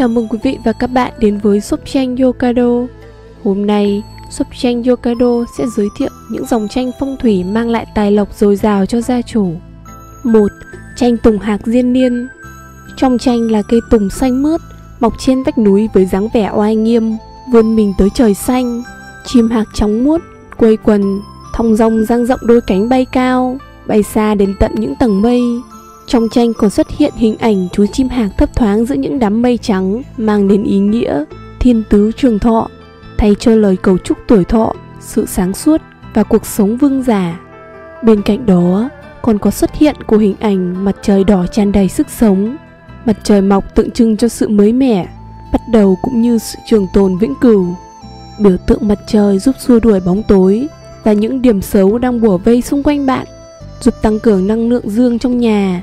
Chào mừng quý vị và các bạn đến với shop tranh Yokado. Hôm nay, shop tranh Yokado sẽ giới thiệu những dòng tranh phong thủy mang lại tài lộc dồi dào cho gia chủ. 1. Tranh tùng hạc diên niên. Trong tranh là cây tùng xanh mướt, mọc trên vách núi với dáng vẻ oai nghiêm, vươn mình tới trời xanh. Chim hạc trắng muốt, quây quần, thong rong dang rộng đôi cánh bay cao, bay xa đến tận những tầng mây trong tranh còn xuất hiện hình ảnh chú chim hạc thấp thoáng giữa những đám mây trắng mang đến ý nghĩa thiên tứ trường thọ, thay cho lời cầu chúc tuổi thọ, sự sáng suốt và cuộc sống vương giả. Bên cạnh đó còn có xuất hiện của hình ảnh mặt trời đỏ tràn đầy sức sống. Mặt trời mọc tượng trưng cho sự mới mẻ, bắt đầu cũng như sự trường tồn vĩnh cửu. Biểu tượng mặt trời giúp xua đuổi bóng tối và những điểm xấu đang bủa vây xung quanh bạn, giúp tăng cường năng lượng dương trong nhà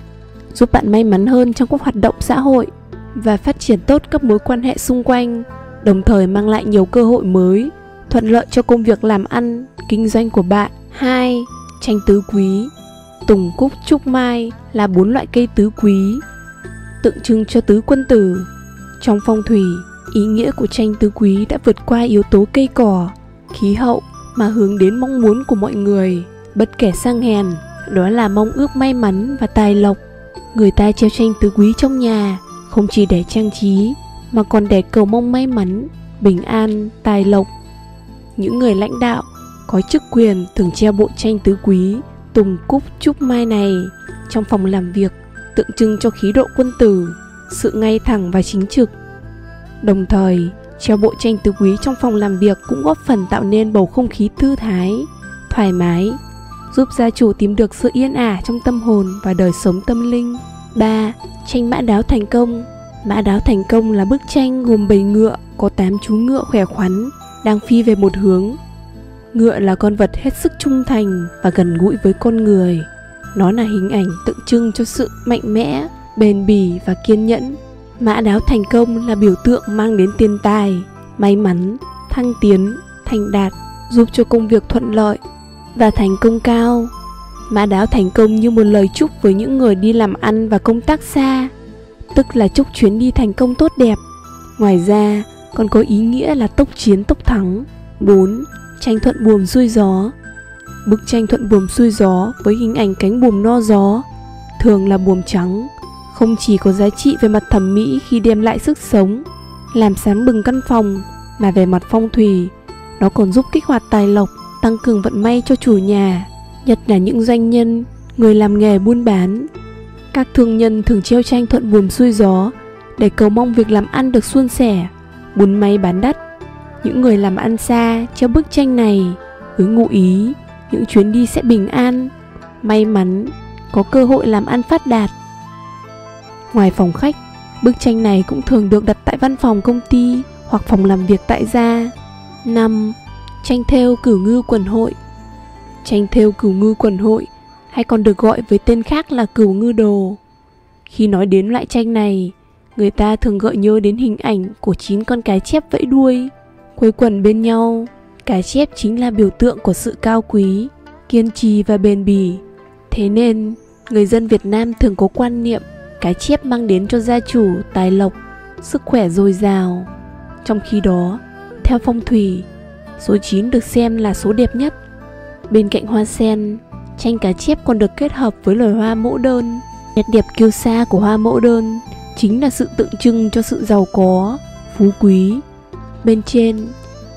giúp bạn may mắn hơn trong các hoạt động xã hội và phát triển tốt các mối quan hệ xung quanh, đồng thời mang lại nhiều cơ hội mới, thuận lợi cho công việc làm ăn, kinh doanh của bạn. 2. Tranh tứ quý Tùng cúc trúc mai là bốn loại cây tứ quý, tượng trưng cho tứ quân tử. Trong phong thủy, ý nghĩa của tranh tứ quý đã vượt qua yếu tố cây cỏ, khí hậu mà hướng đến mong muốn của mọi người, bất kể sang hèn, đó là mong ước may mắn và tài lộc Người ta treo tranh tứ quý trong nhà Không chỉ để trang trí Mà còn để cầu mong may mắn Bình an, tài lộc. Những người lãnh đạo Có chức quyền thường treo bộ tranh tứ quý Tùng cúc trúc mai này Trong phòng làm việc Tượng trưng cho khí độ quân tử Sự ngay thẳng và chính trực. Đồng thời Treo bộ tranh tứ quý trong phòng làm việc Cũng góp phần tạo nên bầu không khí thư thái Thoải mái giúp gia chủ tìm được sự yên ả trong tâm hồn và đời sống tâm linh. 3. Tranh mã đáo thành công Mã đáo thành công là bức tranh gồm bầy ngựa có 8 chú ngựa khỏe khoắn đang phi về một hướng. Ngựa là con vật hết sức trung thành và gần gũi với con người. Nó là hình ảnh tượng trưng cho sự mạnh mẽ, bền bỉ và kiên nhẫn. Mã đáo thành công là biểu tượng mang đến tiền tài, may mắn, thăng tiến, thành đạt, giúp cho công việc thuận lợi và thành công cao. Mã đáo thành công như một lời chúc với những người đi làm ăn và công tác xa, tức là chúc chuyến đi thành công tốt đẹp. Ngoài ra, còn có ý nghĩa là tốc chiến tốc thắng. 4. Tranh thuận buồm xuôi gió Bức tranh thuận buồm xuôi gió với hình ảnh cánh buồm no gió, thường là buồm trắng, không chỉ có giá trị về mặt thẩm mỹ khi đem lại sức sống, làm sáng bừng căn phòng, mà về mặt phong thủy, nó còn giúp kích hoạt tài lộc tăng cường vận may cho chủ nhà, nhất là những doanh nhân, người làm nghề buôn bán. Các thương nhân thường treo tranh thuận buồm xuôi gió để cầu mong việc làm ăn được suôn sẻ, buôn may bán đắt. Những người làm ăn xa treo bức tranh này với ngụ ý những chuyến đi sẽ bình an, may mắn, có cơ hội làm ăn phát đạt. Ngoài phòng khách, bức tranh này cũng thường được đặt tại văn phòng công ty hoặc phòng làm việc tại gia. 5 tranh thêu cửu ngư quần hội. Tranh thêu cửu ngư quần hội hay còn được gọi với tên khác là cửu ngư đồ. Khi nói đến loại tranh này, người ta thường gợi nhớ đến hình ảnh của chín con cá chép vẫy đuôi, quây quần bên nhau. Cá chép chính là biểu tượng của sự cao quý, kiên trì và bền bỉ. Thế nên, người dân việt nam thường có quan niệm cá chép mang đến cho gia chủ tài lộc, sức khỏe dồi dào. Trong khi đó, theo phong thủy Số 9 được xem là số đẹp nhất. Bên cạnh hoa sen, tranh cá chép còn được kết hợp với loài hoa mẫu đơn. Nét đẹp kiêu sa của hoa mẫu đơn chính là sự tượng trưng cho sự giàu có, phú quý. Bên trên,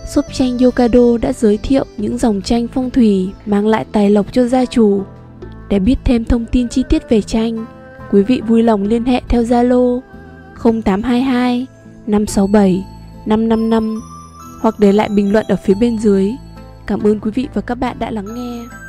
shop tranh Yokado đã giới thiệu những dòng tranh phong thủy mang lại tài lộc cho gia chủ. Để biết thêm thông tin chi tiết về tranh, quý vị vui lòng liên hệ theo Zalo 0822 567 555 hoặc để lại bình luận ở phía bên dưới. Cảm ơn quý vị và các bạn đã lắng nghe.